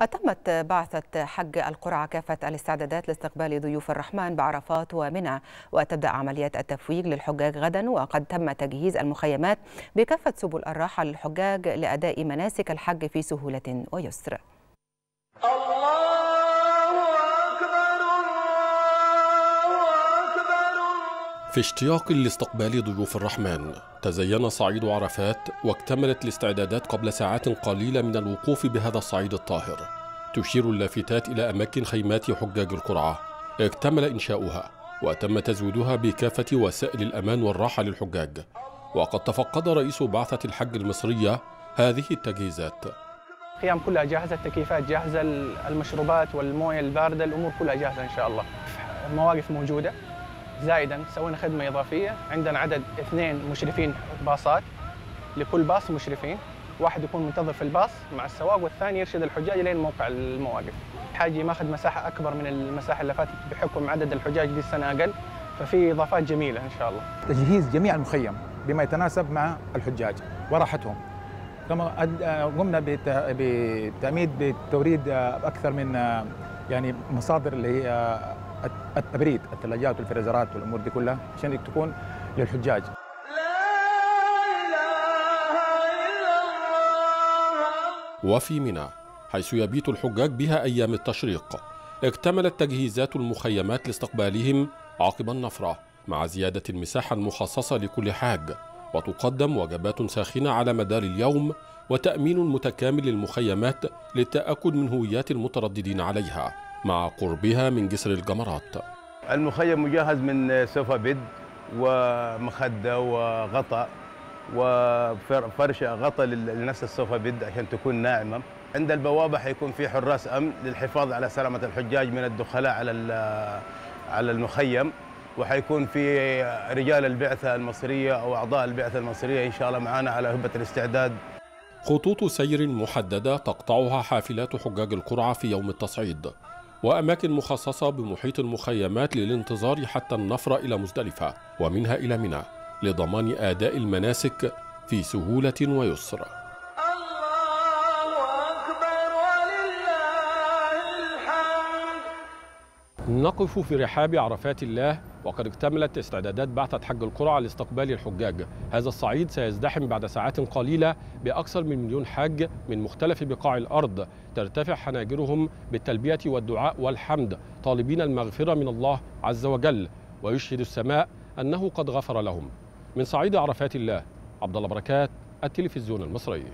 أتمت بعثة حج القرعة كافة الاستعدادات لاستقبال ضيوف الرحمن بعرفات ومنى وتبدأ عمليات التفويج للحجاج غدا وقد تم تجهيز المخيمات بكافة سبل الراحة للحجاج لأداء مناسك الحج في سهولة ويسر. في اشتياق لاستقبال ضيوف الرحمن تزين صعيد عرفات واكتملت الاستعدادات قبل ساعات قليلة من الوقوف بهذا الصعيد الطاهر. تشير اللافتات إلى أماكن خيمات حجاج القرعة. اكتمل إنشاؤها وتم تزويدها بكافة وسائل الأمان والراحة للحجاج. وقد تفقد رئيس بعثة الحج المصرية هذه التجهيزات. الخيام كلها جاهزة التكييفات جاهزة المشروبات والموية الباردة الأمور كلها جاهزة إن شاء الله. المواقف موجودة. زائدا سوينا خدمة إضافية. عندنا عدد اثنين مشرفين باصات لكل باص مشرفين. واحد يكون منتظر في الباص مع السواق والثاني يرشد الحجاج لين موقع المواقف. حاجي ماخذ مساحة أكبر من المساحة اللي فاتت بحكم عدد الحجاج دي السنة أقل. ففي إضافات جميلة إن شاء الله. تجهيز جميع المخيم بما يتناسب مع الحجاج وراحتهم. كما قمنا بتاميد بتوريد أكثر من يعني مصادر اللي هي التبريد الثلاجات والفريزرات والأمور دي كلها عشان تكون للحجاج. وفي منى حيث يبيت الحجاج بها أيام التشريق اكتملت تجهيزات المخيمات لاستقبالهم عقب النفرة مع زيادة المساحة المخصصة لكل حاج وتقدم وجبات ساخنة على مدار اليوم وتأمين متكامل للمخيمات للتأكد من هويات المترددين عليها. مع قربها من جسر الجمرات. المخيم مجهز من سوفا بيد ومخدة وغطاء وفرشة غطاء لنفس السوفا بيد عشان تكون ناعمة. عند البوابة حيكون في حراس أمن للحفاظ على سلامة الحجاج من الدخلاء على على المخيم. وحيكون في رجال البعثة المصرية أو أعضاء البعثة المصرية إن شاء الله معنا على هبة الاستعداد. خطوط سير محددة تقطعها حافلات حجاج القرعة في يوم التصعيد. وأماكن مخصصة بمحيط المخيمات للانتظار حتى النفر إلى مزدلفة ومنها إلى منى لضمان أداء المناسك في سهولة ويسر. نقف في رحاب عرفات الله وقد اكتملت استعدادات بعثة حج القرعة لاستقبال الحجاج. هذا الصعيد سيزدحم بعد ساعات قليلة بأكثر من مليون حاج من مختلف بقاع الأرض. ترتفع حناجرهم بالتلبية والدعاء والحمد طالبين المغفرة من الله عز وجل. ويشهد السماء أنه قد غفر لهم. من صعيد عرفات الله عبد الله بركات التلفزيون المصري.